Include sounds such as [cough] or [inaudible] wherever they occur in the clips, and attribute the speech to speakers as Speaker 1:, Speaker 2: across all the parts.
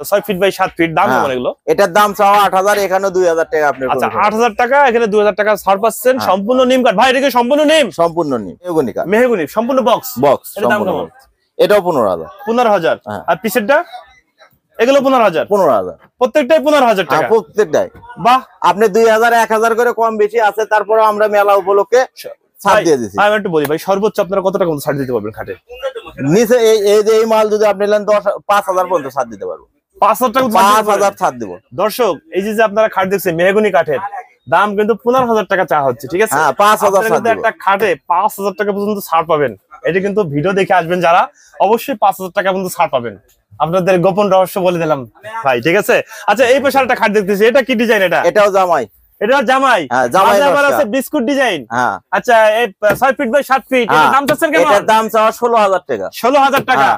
Speaker 1: ছয় feet by সাত fit দাম
Speaker 2: হ্যাঁ।
Speaker 1: কেমন এগুলো?
Speaker 2: এটার দাম চাওয়া আট হাজার এখানে দুই হাজার টাকা আপনি
Speaker 1: আচ্ছা। আট হাজার টাকা এখানে দুই হাজার টাকা ছাড় পাচ্ছেন।
Speaker 2: হ্যাঁ।
Speaker 1: সম্পূর্ণ নিম কাঠ ভাই এটা সম্পূর্ণ নিম?
Speaker 2: সম্পূর্ণ নিম এগুনিকা
Speaker 1: মেহগুনি সম্পূর্ণ বক্স
Speaker 2: বক্স
Speaker 1: দাম কেমন?
Speaker 2: এটাও পনেরো হাজার।
Speaker 1: পনেরো হাজার।
Speaker 2: হ্যাঁ।
Speaker 1: আর পিসেরটা? এগুলো পনেরো হাজার।
Speaker 2: পনেরো হাজার।
Speaker 1: প্রত্যেকটাই পনেরো হাজার টাকা।
Speaker 2: প্রত্যেকটাই।
Speaker 1: বাহ!
Speaker 2: আপনি দুই হাজার এক হাজার করে কম বেশি আছে তারপরে আমরা মেলা উপলক্ষে ছাড় দিয়ে দিচ্ছি
Speaker 1: আমি একটু বলি ভাই সর্বোচ্চ আপনারা কত টাকা মতো ছাড় দিতে পারবেন খাটে?
Speaker 2: নিচে এই এই মাল যদি আপনি নেন দশ পাঁচ হাজার পর্যন্ত ছাড় দিতে পারব।
Speaker 1: পাঁচ হাজার টাকা
Speaker 2: পাঁচ হাজার ছাড় দিব।
Speaker 1: দর্শক এই যে আপনারা খাট দেখছেন মেহগুনি কাঠের দাম কিন্তু পনেরো হাজার টাকা চা হচ্ছে ঠিক আছে?
Speaker 2: হ্যাঁ, 5,000
Speaker 1: আপনারা কিন্তু
Speaker 2: ছাড় দিব।
Speaker 1: একটা খাটে পাঁচ হাজার টাকা পর্যন্ত ছাড় পাবেন। এটা কিন্তু ভিডিও দেখে আসবেন যারা অবশ্যই পাঁচ হাজার টাকা পর্যন্ত ছাড় পাবেন। আপনাদের গোপন রহস্য বলে দিলাম ভাই ঠিক আছে? আচ্ছা এই পেশার একটা খাট দেখতেছি এটা কি ডিজাইন এটা?
Speaker 2: এটাও জামাই।
Speaker 1: এটা জামাই?
Speaker 2: হ্যাঁ, জামাই
Speaker 1: আবার আছে বিস্কুট ডিজাইন
Speaker 2: হ্যাঁ।
Speaker 1: আচ্ছা এই ছয় ফিট বাই সাত ফিট দাম চাচ্ছেন কেমন?
Speaker 2: দাম চাওয়া ষোলো হাজার টাকা।
Speaker 1: ষোলো হাজার টাকা।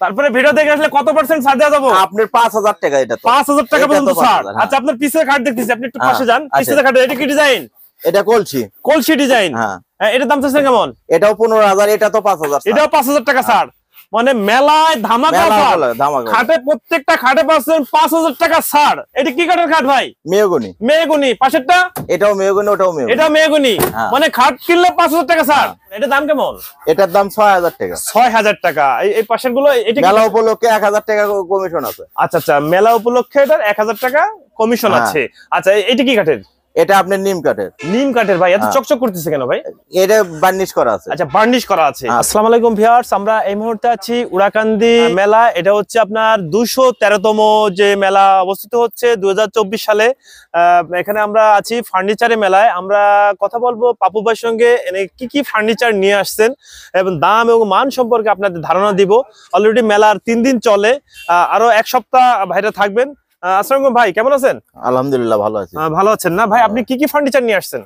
Speaker 1: তারপরে ভিডিও দেখে আসলে কত পার্সেন্ট ছাড় দেওয়া যাব?
Speaker 2: আপনার পাঁচ হাজার টাকা এটা
Speaker 1: পাঁচ হাজার টাকা পর্যন্ত ছাড়।
Speaker 2: হ্যাঁ।
Speaker 1: আচ্ছা আপনার পিসের খাট দেখতেছি। আপনি একটু
Speaker 2: হ্যাঁ,
Speaker 1: পাশে যান। পিসের খাট এটা কি ডিজাইন
Speaker 2: এটা কলসি।
Speaker 1: কলসি ডিজাইন
Speaker 2: হ্যাঁ।
Speaker 1: এটার দাম চাচ্ছেন কেমন?
Speaker 2: এটাও পনেরো হাজার এটা তো পাঁচ হাজার
Speaker 1: এটাও পাঁচ হাজার টাকা ছাড়। মানে মেলায় ধামাকা। খাটে। প্রত্যেকটা খাটে পাচ্ছেন পাঁচ হাজার টাকা ছাড়। এটা কি কাঠের খাট ভাই?
Speaker 2: মেয়গুনি
Speaker 1: মেয়েগুনি পাশেরটা?
Speaker 2: এটাও মেয়গুনি ওটাও মেয়গুনি
Speaker 1: এটা মেয়েগুনি
Speaker 2: হ্যাঁ।
Speaker 1: মানে খাট কিনলে পাঁচ হাজার টাকা ছাড়। এটা দাম কেমন?
Speaker 2: এটার দাম ছয় হাজার টাকা।
Speaker 1: ছয় হাজার টাকা। এই- পাশেরগুলো এটা কি-
Speaker 2: মেলা উপলক্ষে এক হাজার টাকা কমিশন আছে।
Speaker 1: আচ্ছা আচ্ছা। মেলা উপলক্ষে এটার এক হাজার টাকা কমিশন
Speaker 2: হ্যাঁ।
Speaker 1: আছে। আচ্ছা এটা কি কাঠের
Speaker 2: এটা আপনার নিম কাঠের।
Speaker 1: নিম কাঠের ভাই এত
Speaker 2: হ্যাঁ।
Speaker 1: চকচক করতেছে কেন ভাই?
Speaker 2: এটা বার্নিশ করা আছে।
Speaker 1: আচ্ছা বার্নিশ করা আছে।
Speaker 2: হ্যাঁ।
Speaker 1: আসসালামু আলাইকুম ভিউয়ার্স আমরা এই মুহূর্তে আছি উড়াকান্দি মেলা। এটা হচ্ছে আপনার দুশো তেরোতম যে মেলা অবস্থিত হচ্ছে দুই হাজার চব্বিশ সালে। আহ, এখানে আমরা আছি ফার্নিচারের মেলায়। আমরা কথা বলব পাপু ভাইয়ের সঙ্গে। এনে কি কি ফার্নিচার নিয়ে আসছেন এবং দাম এবং মান সম্পর্কে আপনাদের ধারণা দিব। অলরেডি মেলার তিন দিন চলে। আহ, আরও এক সপ্তাহ ভাইরা থাকবেন। আসসালামু ভাই কেমন আছেন?
Speaker 2: আলহামদুলিল্লাহ ভালো আছে।
Speaker 1: ভালো আছেন না? ভাই আপনি কি কি ফার্নিচার নিয়ে আসছেন?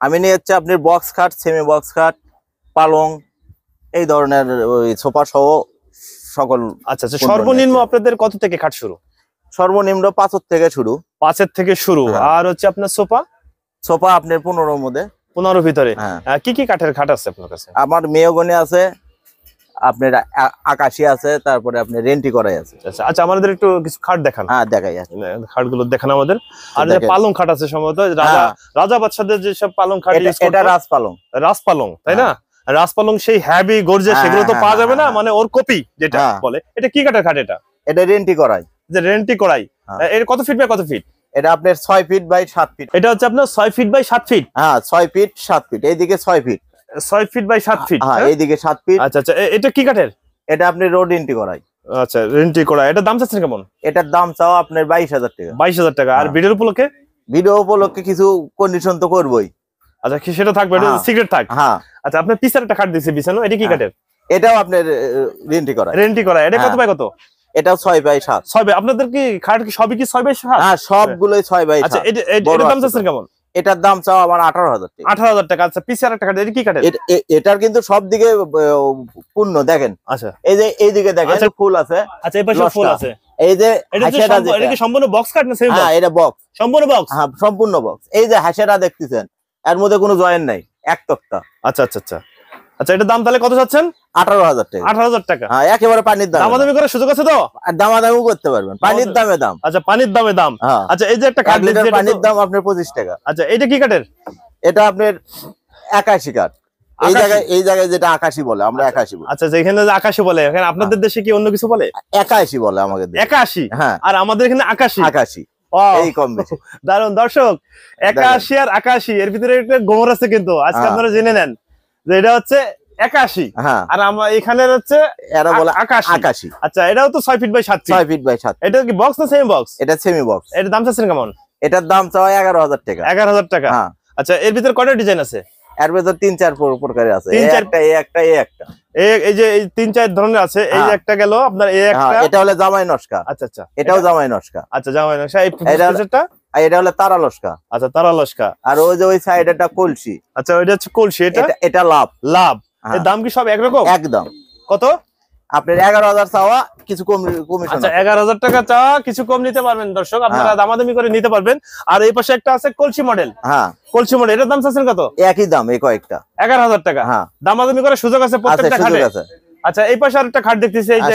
Speaker 2: আমি নিয়ে যাচ্ছি আপনার বক্স খাট সেমি বক্স খাট পালং এই ধরনের ওই সোফা সহ সকল
Speaker 1: আচ্ছা আচ্ছা সর্বনিম্ন আপনাদের কত থেকে খাট শুরু?
Speaker 2: সর্বনিম্ন পাঁচর থেকে শুরু।
Speaker 1: পাঁচের থেকে শুরু।
Speaker 2: হ্যাঁ।
Speaker 1: আর হচ্ছে আপনার সোফা?
Speaker 2: সোফা আপনার পনেরোর মধ্যে।
Speaker 1: পনেরো ভিতরে।
Speaker 2: হ্যাঁ।
Speaker 1: কি কি কাঠের খাট আছে আপনার কাছে?
Speaker 2: আমার মেয়গনি আছে আপনার আকাশি আছে তারপরে আপনি রেন্টি করাই আছে।
Speaker 1: আচ্ছা আচ্ছা আমাদের একটু কিছু খাট দেখান।
Speaker 2: হ্যাঁ দেখাই আছে।
Speaker 1: খাটগুলো দেখান আমাদের। আর যে পালং খাট আছে সম্ভবত রাজা
Speaker 2: হ্যাঁ।
Speaker 1: রাজা বাচ্চাদের যেসব পালং খাট
Speaker 2: এটা- রাজ পালং।
Speaker 1: রাজ পালং তাই না? রাজ পালং সেই হ্যাভি গর্জে
Speaker 2: হ্যাঁ,
Speaker 1: সেগুলো তো
Speaker 2: হ্যাঁ,
Speaker 1: পাওয়া যাবে না
Speaker 2: হ্যাঁ,
Speaker 1: মানে ওর কপি যেটা
Speaker 2: হ্যাঁ।
Speaker 1: বলে। এটা কি কাঠের খাট এটা?
Speaker 2: এটা রেন্টি করাই।
Speaker 1: যে রেন্টি করাই।
Speaker 2: হ্যাঁ।
Speaker 1: এর কত ফিট বাই কত ফিট
Speaker 2: এটা আপনার ছয় ফিট বাই সাত ফিট
Speaker 1: এটা হচ্ছে আপনার ছয় ফিট বাই সাত ফিট
Speaker 2: হ্যাঁ ছয় ফিট সাত ফিট এইদিকে ছয় ফিট
Speaker 1: ছয় ফিট বাই সাত ফিট
Speaker 2: হ্যাঁ এইদিকে সাত ফিট
Speaker 1: আচ্ছা আচ্ছা এটা কি কাঠের?
Speaker 2: এটা আপনি রোড রেন্টি করাই
Speaker 1: আচ্ছা রেন্টি করা। এটা দাম চাচ্ছেন কেমন?
Speaker 2: এটার দাম চাও আপনার বাইশ হাজার টাকা।
Speaker 1: বাইশ হাজার টাকা। আর
Speaker 2: হ্যাঁ।
Speaker 1: ভিডিওর উপলক্ষে?
Speaker 2: ভিডিও উপলক্ষে কিছু কন্ডিশন তো করবোই।
Speaker 1: আচ্ছা কি সেটা থাকবে?
Speaker 2: হ্যাঁ।
Speaker 1: সিক্রেট থাক।
Speaker 2: হ্যাঁ।
Speaker 1: আচ্ছা আপনার পিসার একটা কাঠ দিয়েছে বিছানো এটা কি
Speaker 2: হ্যাঁ।
Speaker 1: কাঠের?
Speaker 2: এটাও আপনার রেন্টি করাই
Speaker 1: রেন্টি করা। এটা কত
Speaker 2: হ্যাঁ।
Speaker 1: বাই কত?
Speaker 2: এটাও ছয় বাই সাত।
Speaker 1: ছয় বাই আপনাদের কি খাট কি সবই কি ছয় বাই সাত?
Speaker 2: হ্যাঁ সবগুলোই ছয় বাই
Speaker 1: আচ্ছা এটা এটা- দাম চাচ্ছেন কেমন?
Speaker 2: এটার দাম চাও আমার আঠারো হাজার টাকা।
Speaker 1: আঠারো হাজার টাকা আচ্ছা পিসার একটা কাঠ এটা কি
Speaker 2: এ- এটার কিন্তু সব দিকে পূর্ণ দেখেন।
Speaker 1: আচ্ছা।
Speaker 2: এই যে এই দিকে দেখেন
Speaker 1: আচ্ছা।
Speaker 2: ফুল আছে
Speaker 1: আচ্ছা এই পাশে ফুল আছে।
Speaker 2: এই যে
Speaker 1: এটা কি সম্পূর্ণ বক্স কাট না সেমি
Speaker 2: হ্যাঁ এটা বক্স
Speaker 1: সম্পূর্ণ বক্স
Speaker 2: হ্যাঁ সম্পূর্ণ বক্স এই যে হাসেরা দেখতেছেন এর মধ্যে কোনো জয়েন নাই এক তক্তা।
Speaker 1: আচ্ছা আচ্ছা আচ্ছা। আচ্ছা এটার দাম তাহলে কত চাচ্ছেন?
Speaker 2: আঠারো হাজার টাকা।
Speaker 1: আঠারো হাজার টাকা?
Speaker 2: হ্যাঁ একেবারে পানির দাম
Speaker 1: দামাদামি করার সুযোগ আছে তো?
Speaker 2: দামাদামিও করতে পারবেন পানির দামে দাম।
Speaker 1: আচ্ছা পানির দামে দাম।
Speaker 2: হ্যাঁ।
Speaker 1: আচ্ছা এই যে একটা কাঠ
Speaker 2: লিটার পানির দাম আপনার পঁচিশ টাকা।
Speaker 1: আচ্ছা এটা কি কাঠের
Speaker 2: এটা আপনার একাশি কাঠ এই
Speaker 1: আকাশি?
Speaker 2: জায়গায় এই জায়গায় যেটা আকাশি বলে আমরা বলি।
Speaker 1: আচ্ছা যেখানে আকাশি বলে এখানে আপনাদের দেশে কি অন্য কিছু বলে?
Speaker 2: একাশি বলে আমাদের
Speaker 1: একাশি?
Speaker 2: হ্যাঁ।
Speaker 1: আর আমাদের এখানে আকাশি?
Speaker 2: আকাশি। এই কম [laughs]
Speaker 1: দারুণ দর্শক একাশি আর আকাশি এর ভিতরে একটা গোমর আছে কিন্তু। আজকে
Speaker 2: হ্যাঁ।
Speaker 1: আপনারা জেনে নেন যে এটা হচ্ছে একাশি।
Speaker 2: হ্যাঁ।
Speaker 1: আর আমরা এখানে হচ্ছে
Speaker 2: এরা বলে
Speaker 1: আকাশি।
Speaker 2: আকাশি।
Speaker 1: আচ্ছা এটাও তো ছয় ফিট বাই সাত
Speaker 2: ছয় ফিট বাই সাত।
Speaker 1: এটা কি বক্স না সেমি বক্স
Speaker 2: এটা সেমি বক্স
Speaker 1: এটার দাম চাচ্ছেন কেমন?
Speaker 2: এটার দাম চাওয়া এগারো হাজার টাকা।
Speaker 1: এগারো হাজার টাকা।
Speaker 2: হ্যাঁ।
Speaker 1: আচ্ছা এর ভিতরে কয়টা ডিজাইন আছে?
Speaker 2: এর ভেতর তিন চার প্রকারের আছে।
Speaker 1: তিন
Speaker 2: এই একটা এই একটা এই একটা।
Speaker 1: এই- এই যে এই তিন চার ধরনের আছে। এই যে
Speaker 2: হ্যাঁ।
Speaker 1: একটা গেল আপনার এই একটা।
Speaker 2: এটা হলে জামাই নস্কা
Speaker 1: আচ্ছা আচ্ছা।
Speaker 2: এটাও জামাই নস্কা
Speaker 1: আচ্ছা জামাই এই
Speaker 2: এটা- এটা হলে তারা লস্কা।
Speaker 1: আচ্ছা তারা লস্কা।
Speaker 2: আর ওই যে ওই সাইড একটা কলসি।
Speaker 1: আচ্ছা ওইটা হচ্ছে কলসি এটা?
Speaker 2: এটা এটা লাভ।
Speaker 1: লাভ। দাম কি সব একরকম?
Speaker 2: একদম।
Speaker 1: কত?
Speaker 2: আপনার এগারো হাজার চাওয়া কিছু কম কমিশন
Speaker 1: আচ্ছা এগারো হাজার টাকা চাওয়া কিছু কম নিতে পারবেন দর্শক। আপনারা
Speaker 2: হ্যাঁ।
Speaker 1: দামাদামি করে নিতে পারবেন। আর এই পাশে একটা আছে কলসি মডেল।
Speaker 2: হ্যাঁ।
Speaker 1: কলসি মডেল এটার দাম চাচ্ছেন কত?
Speaker 2: একই দাম এই কয়েকটা।
Speaker 1: এগারো হাজার টাকা।
Speaker 2: হ্যাঁ।
Speaker 1: দামাদামি করার সুযোগ আছে প্রত্যেকটা খাটে?
Speaker 2: আছে।
Speaker 1: আচ্ছা এই পাশে আরেকটা খাট দেখতেছি এই যে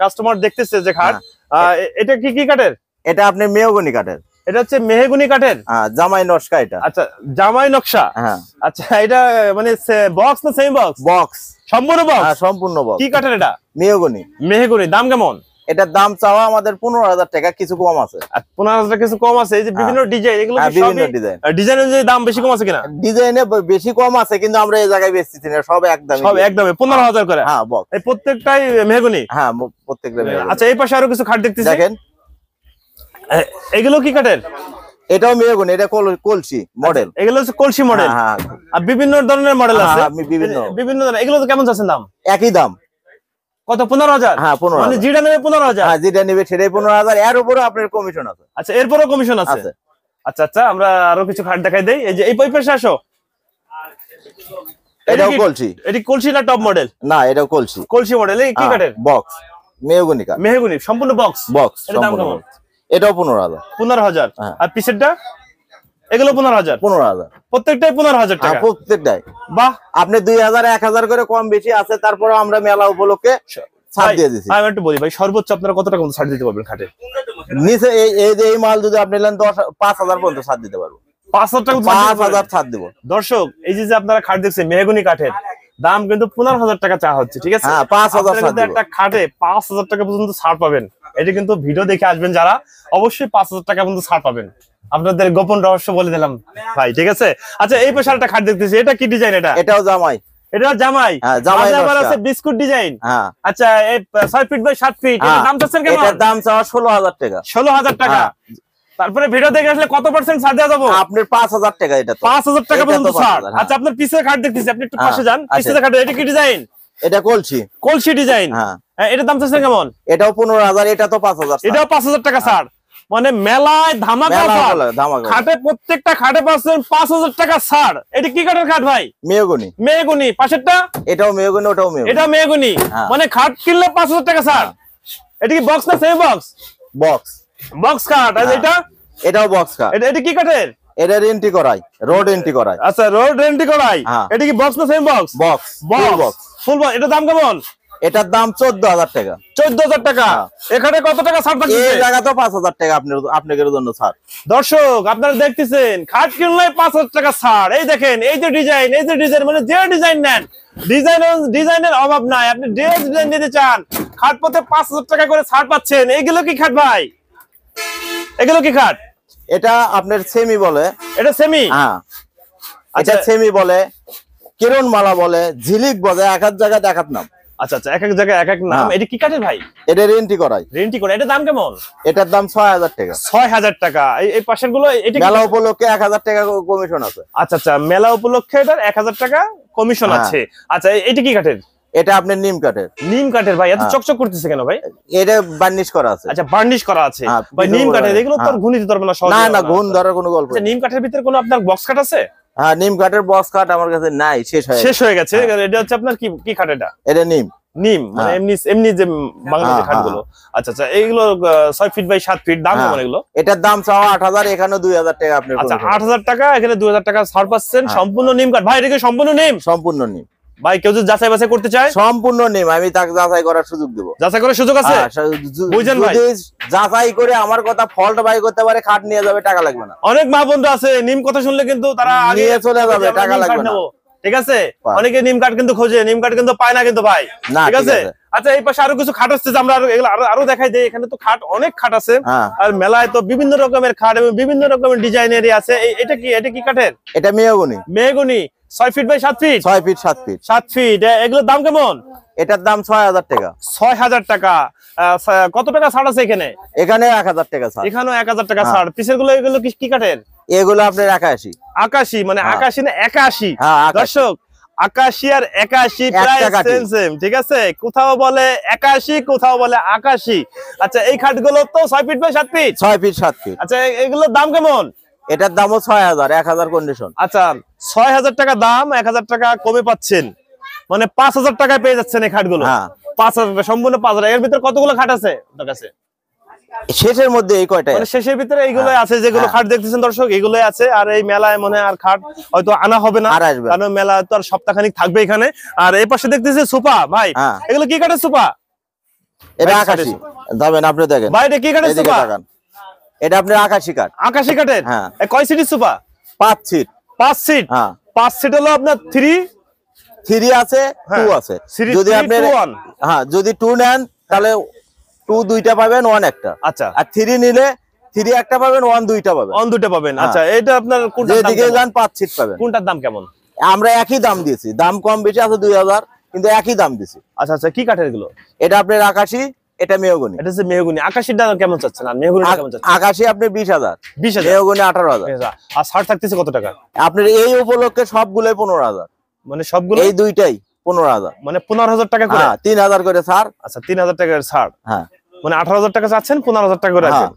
Speaker 1: কাস্টমার দেখতেছে যে খাট। আহ, এটা কি কি কাঠের
Speaker 2: এটা আপনি মেয়গনি কাঠের
Speaker 1: এটা হচ্ছে মেহেগুনি কাঠের?
Speaker 2: হ্যাঁ জামাই নকশা এটা।
Speaker 1: আচ্ছা জামাই নকশা?
Speaker 2: হ্যাঁ।
Speaker 1: আচ্ছা এটা মানে বক্স না সেম বক্স
Speaker 2: বক্স
Speaker 1: সম্পূর্ণ
Speaker 2: হ্যাঁ
Speaker 1: বক্স
Speaker 2: সম্পূর্ণ বক্স
Speaker 1: কি কাঠের এটা?
Speaker 2: মেয়গনি
Speaker 1: মেহেগুনি দাম কেমন?
Speaker 2: এটার দাম চাওয়া আমাদের পনেরো হাজার টাকা কিছু কম আছে।
Speaker 1: আর পনেরো হাজার কিছু কম আছে এই যে বিভিন্ন ডিজাইন এগুলো
Speaker 2: হ্যাঁ, বিভিন্ন ডিজাইন
Speaker 1: ডিজাইন অনুযায়ী দাম বেশি কম আছে কিনা?
Speaker 2: ডিজাইনে বেশি কম আছে কিন্তু আমরা এই জায়গায় বেচতেছি না সব একদম
Speaker 1: সব একদমে পনেরো হাজার করে?
Speaker 2: হ্যাঁ বক্স
Speaker 1: এই প্রত্যেকটাই মেহগুনি?
Speaker 2: হ্যাঁ প্রত্যেকটা
Speaker 1: আচ্ছা এই পাশে আরও কিছু খাট দেখতেছি।
Speaker 2: দেখেন।
Speaker 1: এগুলো কি কাঠের?
Speaker 2: এটাও মেয়গনি এটা কলসি মডেল
Speaker 1: এগুলো হচ্ছে কলসি মডেল
Speaker 2: হ্যাঁ
Speaker 1: আর বিভিন্ন ধরনের মডেল
Speaker 2: হ্যাঁ,
Speaker 1: আছে।
Speaker 2: বিভিন্ন।
Speaker 1: বিভিন্ন ধরনের। এগুলো তো কেমন যাচ্ছেন দাম?
Speaker 2: একই দাম।
Speaker 1: কত? পনেরো হাজার?
Speaker 2: হ্যাঁ পনেরো
Speaker 1: মানে। জিডা নেবে পনেরো হাজার।
Speaker 2: হ্যাঁ যেটা নিবে সেটাই পনেরো হাজার। এর উপরে আপনার কমিশন আছে।
Speaker 1: আচ্ছা এরপরও কমিশন আছে? আচ্ছা আচ্ছা আমরা আরও কিছু খাট দেখাই দেই। এই যে এই আসো।
Speaker 2: এটাও কলসি।
Speaker 1: এটি কলসি না টপ মডেল
Speaker 2: না এটাও কলসি।
Speaker 1: কলসি মডেল এই কি কাঠের?
Speaker 2: বক্স কাঠ।
Speaker 1: মেহগুনি সম্পূর্ণ বক্স
Speaker 2: বক্স
Speaker 1: দাম কেমন?
Speaker 2: এটাও পনেরো হাজার।
Speaker 1: পনেরো হাজার।
Speaker 2: হ্যাঁ।
Speaker 1: আর পিসেরটা? এগুলো পনেরো হাজার।
Speaker 2: পনেরো হাজার।
Speaker 1: প্রত্যেকটাই পনেরো হাজার
Speaker 2: হ্যাঁ,
Speaker 1: টাকা।
Speaker 2: প্রত্যেকটাই।
Speaker 1: বাহ।
Speaker 2: আপনি দুই হাজার এক হাজার করে কম বেশি আছে তারপরে আমরা মেলা উপলক্ষে ছাড় দিয়ে দিছি।
Speaker 1: আমি একটু বলি ভাই সর্বোচ্চ আপনারা কত টাকা ছাড় দিতে পারবেন খাটে?
Speaker 2: নিচে এই এই এই মাল যদি আপনি নেন দশ পাঁচ হাজার পর্যন্ত ছাড় দিতে পারব।
Speaker 1: পাঁচ হাজার টাকা
Speaker 2: পাঁচ হাজার ছাড় দেবো।
Speaker 1: দর্শক এই যে যে আপনারা খাট দেখছেন মেহগুনি কাঠের দাম কিন্তু পনেরো হাজার টাকা চা হচ্ছে ঠিক আছে?
Speaker 2: হ্যাঁ, 5,000
Speaker 1: আপনারা কিন্তু একটা খাটে পাঁচ হাজার টাকা পর্যন্ত ছাড় পাবেন। এটা কিন্তু ভিডিও দেখে আসবেন যারা অবশ্যই পাঁচ হাজার টাকা পর্যন্ত ছাড় পাবেন। আপনাদের গোপন রহস্য বলে দিলাম ভাই ঠিক আছে? আচ্ছা এই পাশে একটা খাট দেখতেছি এটা কি ডিজাইন এটা?
Speaker 2: এটাও জামাই।
Speaker 1: এটা জামাই?
Speaker 2: হ্যাঁ, জামাই
Speaker 1: আবার আছে বিস্কুট ডিজাইন
Speaker 2: হ্যাঁ।
Speaker 1: আচ্ছা এই ফিট বাই ফিট দাম চাচ্ছেন কেমন?
Speaker 2: এটার দাম চাওয়া ষোলো হাজার টাকা।
Speaker 1: ষোলো হাজার টাকা। তারপরে ভিডিও দেখে আসলে কত পার্সেন্ট ছাড় দেওয়া যাব?
Speaker 2: আপনার পাঁচ হাজার টাকা এটা
Speaker 1: পাঁচ হাজার টাকা পর্যন্ত ছাড়।
Speaker 2: হ্যাঁ।
Speaker 1: আচ্ছা আপনার পিসের খাট দেখতেছি। আপনি একটু
Speaker 2: হ্যাঁ,
Speaker 1: পাশে যান পিসের খাট এটা কি ডিজাইন
Speaker 2: এটা কলসি।
Speaker 1: কলসি ডিজাইন
Speaker 2: হ্যাঁ।
Speaker 1: এটার দাম চাচ্ছেন কেমন?
Speaker 2: এটাও পনেরো হাজার এটা তো পাঁচ হাজার
Speaker 1: এটাও পাঁচ হাজার টাকা ছাড়। মানে মেলায় ধামাকা খাটে প্রত্যেকটা খাটে পাচ্ছেন পাঁচ হাজার টাকা ছাড়। এটা কি কাঠের খাট ভাই?
Speaker 2: মেয়গুনি
Speaker 1: মেয়েগুনি পাশেরটা?
Speaker 2: এটাও মেয়গুনি ওটাও মেয়গুনি
Speaker 1: এটা মেয়েগুনি
Speaker 2: হ্যাঁ।
Speaker 1: মানে খাট কিনলে পাঁচ হাজার টাকা ছাড়। এটা কি বক্স না সেম বক্স
Speaker 2: বক্স
Speaker 1: বক্স খাট আর। এটা?
Speaker 2: এটাও বক্স কাঠ
Speaker 1: এটা এটা কি কাঠের?
Speaker 2: এটা এন্ট্রি করাই রোড এন্ট্রি করাই।
Speaker 1: আচ্ছা রোড করাই?
Speaker 2: হ্যাঁ।
Speaker 1: এটা কি বক্স না same box
Speaker 2: box
Speaker 1: box full box এটা দাম কেমন?
Speaker 2: এটার দাম চোদ্দ হাজার টাকা।
Speaker 1: চোদ্দ হাজার টাকা।
Speaker 2: হ্যাঁ।
Speaker 1: এখানে কত টাকা ছাড় থাকছে
Speaker 2: এই জায়গা তো পাঁচ হাজার টাকা আপনার আপনাদের জন্য ছাড়।
Speaker 1: দর্শক আপনারা দেখতেছেন খাট কিনলে পাঁচ হাজার টাকা ছাড়। এই দেখেন এই যে ডিজাইন এই যে ডিজাইন মানে যে ডিজাইন নেন ডিজাইন ডিজাইনের অভাব নাই। আপনি যে ডিজাইন নিতে চান খাট পথে পাঁচ হাজার টাকা করে ছাড় পাচ্ছেন। এইগুলো কি খাট ভাই? এগুলো কি খাট?
Speaker 2: এটা আপনার সেমি বলে।
Speaker 1: এটা সেমি?
Speaker 2: হ্যাঁ।
Speaker 1: আচ্ছা।
Speaker 2: এটা সেমি বলে কিরণ মালা বলে ঝিলিক বলে এক এক জায়গায় দেখাত নাম।
Speaker 1: আচ্ছা আচ্ছা এক এক জায়গায় এক এক নাম।
Speaker 2: হ্যাঁ।
Speaker 1: এটা কি কাঠের ভাই?
Speaker 2: এটা রেন্টি করাই।
Speaker 1: রেন্টি করে এটা দাম কেমন?
Speaker 2: এটার দাম ছয় হাজার টাকা।
Speaker 1: ছয় হাজার টাকা। এই এই পাশেরগুলো
Speaker 2: মেলা উপলক্ষে এক হাজার টাকা কমিশন আছে।
Speaker 1: আচ্ছা আচ্ছা মেলা উপলক্ষে এটার এক হাজার টাকা কমিশন
Speaker 2: হ্যাঁ।
Speaker 1: আছে। আচ্ছা এটা কি কাঠের?
Speaker 2: এটা আপনার নিম কাঠের
Speaker 1: নিম কাঠের ভাই এত
Speaker 2: হ্যাঁ।
Speaker 1: চকচক করতেছে কেন ভাই
Speaker 2: এটা বার্নিশ করা আছে
Speaker 1: আচ্ছা বার্নিশ করা আছে
Speaker 2: হ্যাঁ,
Speaker 1: ভাই নিম কাঠের। এগুলো তো। ঘুনি দিতে পারবে না
Speaker 2: না না ঘুণ ধরার কোনো গল্প
Speaker 1: আচ্ছা। নিম কাঠের ভিতরে কোনো আপনার বক্স কাঠ আছে
Speaker 2: হ্যাঁ নিম কাঠের বক্স কাঠ আমার কাছে নাই শেষ হয়ে
Speaker 1: শেষ হয়ে গেছে
Speaker 2: হ্যাঁ।
Speaker 1: এটা হচ্ছে আপনার কি কি কাঠ এটা
Speaker 2: এটা নিম
Speaker 1: নিম মানে। এমনি এমনি যে বাংলাদেশের
Speaker 2: হ্যাঁ,
Speaker 1: খাটগুলো আচ্ছা আচ্ছা এইগুলো ছয় ফিট বাই সাত ফিট দাম। কেমন এগুলো
Speaker 2: এটার দাম চাওয়া আট হাজার এখানে দুই হাজার টাকা আপনার
Speaker 1: আচ্ছা। আট হাজার টাকা এখানে দুই হাজার টাকা ছাড় পাচ্ছেন। সম্পূর্ণ নিম কাঠ ভাই এটা কি সম্পূর্ণ নিম
Speaker 2: সম্পূর্ণ নিম
Speaker 1: ভাই কেউ যদি যাচাই বাছাই করতে চায়?
Speaker 2: সম্পূর্ণ নিম আমি তাকে যাচাই করার সুযোগ দেবো।
Speaker 1: যাচাই করার সুযোগ আছে?
Speaker 2: হ্যাঁ,
Speaker 1: বুঝছেন ভাই?
Speaker 2: যাচাই করে আমার কথা ফল্ট বাই করতে পারে খাট নিয়ে যাবে টাকা লাগবে না।
Speaker 1: অনেক মা বন্ধু আছে নিম কথা শুনলে কিন্তু তারা
Speaker 2: নিয়ে চলে যাবে, টাকা লাগবে না।
Speaker 1: ঠিক আছে? অনেকে নিম কাঠ কিন্তু খোঁজে নিম কাঠ কিন্তু পায় না কিন্তু ভাই। ঠিক আছে। আচ্ছা এই পাশে আরও কিছু খাট আসছে আমরা আরও এগুলো আরও আরও দেখাই দেই। এখানে তো খাট অনেক খাট আছে।
Speaker 2: হ্যাঁ।
Speaker 1: আর মেলায় তো বিভিন্ন রকমের খাট এবং বিভিন্ন রকমের ডিজাইনেরই আছে। এটা কি এটা কি কাঠের?
Speaker 2: এটা মেয়গুনি
Speaker 1: মেগুনি ছয় ফিট বাই সাত ফিট
Speaker 2: ছয় ফিট সাত ফিট
Speaker 1: সাত ফিট এগুলোর দাম কেমন?
Speaker 2: এটার দাম ছয় হাজার টাকা।
Speaker 1: ছয় হাজার টাকা। কত টাকা ছাড় আছে এখানে?
Speaker 2: এখানে এক হাজার টাকা ছাড়।
Speaker 1: এখানেও এক হাজার টাকা
Speaker 2: হ্যাঁ।
Speaker 1: ছাড়। পিসেরগুলো এগুলো কি কাঠের?
Speaker 2: এগুলো আপনার একাশি।
Speaker 1: আকাশি মানে
Speaker 2: হ্যাঁ।
Speaker 1: আকাশি না একাশি?
Speaker 2: হ্যাঁ আকাশি।
Speaker 1: দর্শক আকাশি আর একাশি প্রায় সেম ঠিক আছে? কোথাও বলে একাশি কোথাও বলে আকাশি। আচ্ছা এই খাটগুলো তো ছয় ফিট বাই সাত ফিট
Speaker 2: ছয় ফিট সাত ফিট
Speaker 1: আচ্ছা এগুলোর দাম কেমন?
Speaker 2: এটার দামও ছয় হাজার এক হাজার কন্ডিশন
Speaker 1: আচ্ছা ছয় হাজার টাকা দাম এক হাজার টাকা কমে পাচ্ছেন। মানে পাঁচ হাজার টাকায় পেয়ে যাচ্ছেন এই খাটগুলো।
Speaker 2: হ্যাঁ।
Speaker 1: পাঁচ হাজার সম্পূর্ণ পাঁচ হাজার। এর ভিতরে কতগুলো খাট আছে আপনার কাছে?
Speaker 2: শেষের মধ্যে এই কয়টাই
Speaker 1: মানে শেষের ভিতরে এইগুলো
Speaker 2: হ্যাঁ।
Speaker 1: আছে যেগুলো
Speaker 2: হ্যাঁ।
Speaker 1: খাট দেখতেছেন দর্শক এগুলো আছে। আর এই মেলায় মনে আর খাট হয়তো আনা হবে না
Speaker 2: আর আসবে না।
Speaker 1: কারণ মেলা তো আর সপ্তাহখানিক থাকবে এখানে। আর এই পাশে দেখতেছি সুপা ভাই।
Speaker 2: হ্যাঁ।
Speaker 1: এগুলো কি কাটে সুপা
Speaker 2: এটা আকাশি। যাবেন আপনি দেখেন।
Speaker 1: ভাই এটা কি কাটে
Speaker 2: তাকান এটা আপনার আকাশি কাঠ।
Speaker 1: আকাশি কাঠের?
Speaker 2: হ্যাঁ।
Speaker 1: কয় সিটের সোফা?
Speaker 2: পাঁচ সিট।
Speaker 1: পাঁচ সিট?
Speaker 2: হ্যাঁ।
Speaker 1: পাঁচ সিট হলো আপনার থ্রি
Speaker 2: থ্রি আছে টু
Speaker 1: হ্যাঁ।
Speaker 2: আছে। যদি আপনি হ্যাঁ যদি টু নেন তাহলে টু দুইটা পাবেন ওয়ান একটা।
Speaker 1: আচ্ছা।
Speaker 2: আর থ্রি নিলে থ্রি একটা পাবেন ওয়ান দুইটা পাবেন।
Speaker 1: অন দুটো পাবেন।
Speaker 2: হ্যাঁ।
Speaker 1: আচ্ছা এটা আপনার কোনটার
Speaker 2: যেদিকে যান পাঁচ সিট পাবেন।
Speaker 1: কোনটার দাম কেমন?
Speaker 2: আমরা একই দাম দিয়েছি। দাম কম বেশি আছে দুই হাজার কিন্তু একই দাম দিছি
Speaker 1: আচ্ছা আচ্ছা কি কাঠেরগুলো
Speaker 2: এটা আপনার আকাশি এটা মেহগুনি।
Speaker 1: এটা হচ্ছে মেহগুনি। আকাশির দাম কেমন চাচ্ছেন? আর মেহগুনি কেমন চাচ্ছেন?
Speaker 2: আকাশি আপনি বিশ হাজার।
Speaker 1: বিশ হাজার?
Speaker 2: মেহগুনি আঠারো হাজার।
Speaker 1: আর ছাড় থাকতেছে কত টাকা?
Speaker 2: আপনার এই উপলক্ষে সবগুলোই পনেরো হাজার।
Speaker 1: মানে সবগুলো?
Speaker 2: এই দুইটাই পনেরো হাজার।
Speaker 1: মানে পনেরো হাজার টাকা করে?
Speaker 2: হ্যাঁ তিন হাজার করে ছাড়।
Speaker 1: আচ্ছা তিন হাজার টাকার ছাড়।
Speaker 2: হ্যাঁ।
Speaker 1: মানে আঠারো হাজার টাকা চাচ্ছেন পনেরো হাজার টাকা করে আছে
Speaker 2: হ্যাঁ।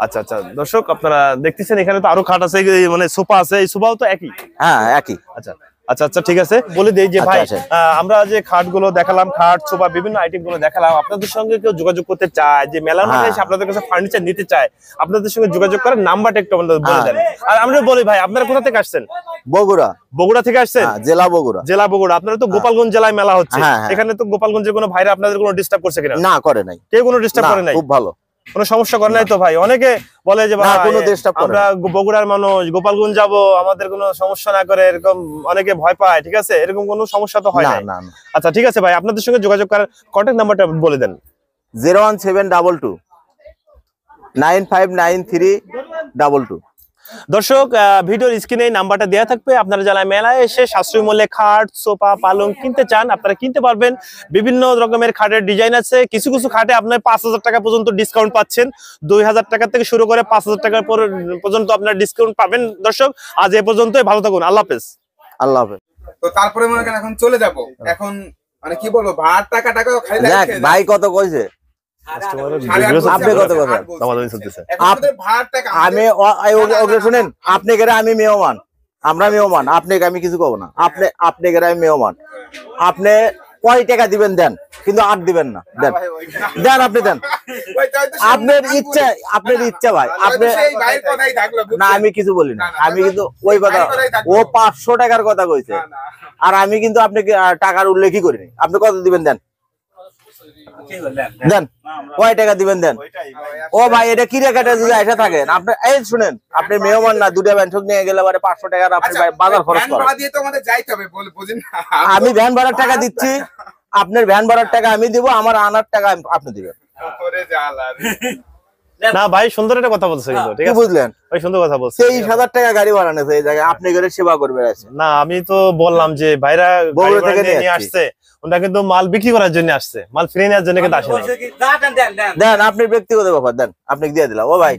Speaker 1: আচ্ছা আচ্ছা দর্শক আপনারা দেখতেছেন এখানে তো আরও খাট আছে মানে সোফা আছে এই সোফাও তো একই?
Speaker 2: হ্যাঁ একই।
Speaker 1: আচ্ছা আচ্ছা আচ্ছা ঠিক আছে। বলে দেই যে
Speaker 2: আচ্ছা,
Speaker 1: ভাই
Speaker 2: আচ্ছা।
Speaker 1: আমরা যে খাটগুলো দেখালাম খাট সোফা বিভিন্ন আইটেমগুলো দেখালাম আপনাদের সঙ্গে কেউ যোগাযোগ করতে চায় যে মেলার মাঠে
Speaker 2: হ্যাঁ।
Speaker 1: এসে আপনাদের কাছে ফার্নিচার নিতে চায় আপনাদের সঙ্গে যোগাযোগ করার নাম্বারটা একটু আমাদের বলে
Speaker 2: হ্যাঁ।
Speaker 1: দেন। আর আমরা বলি ভাই আপনারা কোথা থেকে আসছেন?
Speaker 2: বগুড়া।
Speaker 1: বগুড়া থেকে আসছেন?
Speaker 2: হ্যাঁ জেলা বগুড়া।
Speaker 1: জেলা বগুড়া। আপনারা তো গোপালগঞ্জ জেলায় মেলা হচ্ছে। এখানে তো গোপালগঞ্জের কোনো ভাইরা আপনাদের কোনো ডিস্টার্ব করছে কিনা?
Speaker 2: না করে নাই।
Speaker 1: কেউ কোনো ডিস্টার্ব করে নাই?
Speaker 2: খুব ভালো।
Speaker 1: কোনো সমস্যা করে নাই তো ভাই। অনেকে বলে যে আমরা বগুড়ার মানুষ গোপালগঞ্জ যাব আমাদের কোনো সমস্যা না করে এরকম অনেকে ভয় পায় ঠিক আছে? এরকম কোনো সমস্যা তো হয়
Speaker 2: না
Speaker 1: আচ্ছা ঠিক আছে ভাই আপনাদের সঙ্গে যোগাযোগ করার কন্ট্যাক্ট নাম্বারটা বলে দেন।
Speaker 2: Zero one seven double two nine five nine three double two.
Speaker 1: দর্শক আহ, ভিডিওর স্ক্রিনে এই নাম্বারটা দেওয়া থাকবে। আপনারা যারা মেলায় এসে সাশ্রয়ী মূল্যে খাট সোফা পালং কিনতে চান আপনারা কিনতে পারবেন। বিভিন্ন রকমের খাটের ডিজাইন আছে। কিছু কিছু খাটে আপনার পাঁচ হাজার টাকা পর্যন্ত ডিসকাউন্ট পাচ্ছেন। দুই হাজার টাকা থেকে শুরু করে পাঁচ হাজার টাকা পর্যন্ত আপনার ডিসকাউন্ট পাবেন দর্শক। আজ এ পর্যন্ত ভালো থাকুন। আল্লাহ হাফেজ।
Speaker 2: আল্লাহ হাফেজ।
Speaker 3: তো তারপরে মনে করেন এখন চলে যাব। এখন মানে কি বলব? ভাড় টাকা টাকা
Speaker 2: ভাই কত কইছে?
Speaker 3: বলছে,
Speaker 2: আপনি কত আমি শুনেন আপনি গেলে মেহমান আমরা মেহমান আপনাকে আমি কিছু কব না। আপনি আপনি গেলে আমি মেহমান আপনি কয় টাকা দিবেন দেন কিন্তু আট দিবেন না। দেন। দেন আপনি দেন। আপনার ইচ্ছা আপনার ইচ্ছা ভাই আপনি? না আমি কিছু বলি না। আমি কিন্তু ওই কথা। ও পাঁচশো টাকার কথা কইছে। আর আমি কিন্তু আপনাকে আহ, টাকার উল্লেখই করিনি। আপনি কত দিবেন দেন? দেন কয় টাকা দিবেন দেন? ও ভাই এটা কি রেখাটা যদি এসে থাকেন। আপনি এই শুনেন আপনি মেহমান না দুটা নিয়ে গেলে পরে পাঁচশো টাকার আপনি
Speaker 3: আচ্ছা,
Speaker 2: বাজার খরচ করেন? আমি ভ্যান ভাড়ার টাকা দিচ্ছি। আপনার ভ্যান ভাড়ার টাকা আমি দিব আমার আনার টাকা আপনি দিবেন।
Speaker 1: না ভাই সুন্দর একটা কথা বলছে কিন্তু ঠিক আছে?
Speaker 2: বুঝলেন?
Speaker 1: ভাই সুন্দর কথা বলছে।
Speaker 2: তেইশ হাজার টাকা গাড়ি ভাড়া নেছে এই জায়গায়। আপনি করে সেবা করবে আছে
Speaker 1: না আমি তো বললাম যে ভাইরা
Speaker 2: থেকে
Speaker 1: নিয়ে আসছে। ওটা কিন্তু মাল বিক্রি করার জন্য আসছে। মাল ফিরে নেওয়ার জন্য কিন্তু আসেনি
Speaker 2: দেন আপনি ব্যক্তিগত ব্যাপার দেন আপনি দিয়ে দিলাম। ও ভাই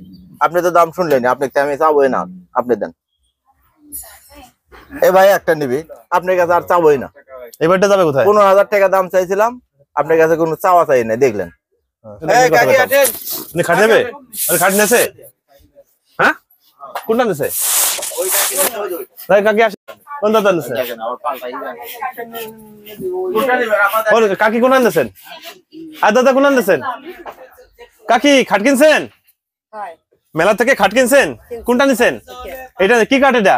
Speaker 2: আপনি তো দাম শুনলেন আপনি আমি চাবোই না? আপনি দেন। এ ভাই একটা নিবি। আপনার কাছে আর চাবোই না।
Speaker 1: এবারটা যাবে কোথায়?
Speaker 2: পনেরো হাজার টাকা দাম চাইছিলাম আপনার কাছে কোনো চাওয়া চাই না দেখলেন।
Speaker 1: খাট নেবে? খাট নেছে? হ্যাঁ? কোনটা নেছে? কাকি আসে কোন দাদা নেছে ওর কাকি কোন আনতেছেন? আর দাদা কোন আনতেছেন? কাকি খাট কিনছেন?
Speaker 4: হয়।
Speaker 1: মেলা থেকে খাট কিনছেন? কোনটা নিছেন? এটা কি কাঠ এটা?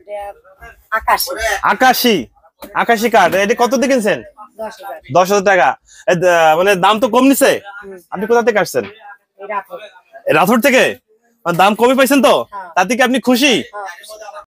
Speaker 4: এটা আকাশি।
Speaker 1: আকাশি। কাঠ। এটা কত দিয়ে কিনছেন?
Speaker 4: দশ হাজার।
Speaker 1: টাকা। মানে দাম তো কম নিছে। আপনি কোথা থেকে আসছেন? রাথোর। থেকে? মানে দাম কমই পাইছেন তো?
Speaker 4: হ্যাঁ।
Speaker 1: তাতে কি আপনি খুশি?
Speaker 4: হ্যাঁ।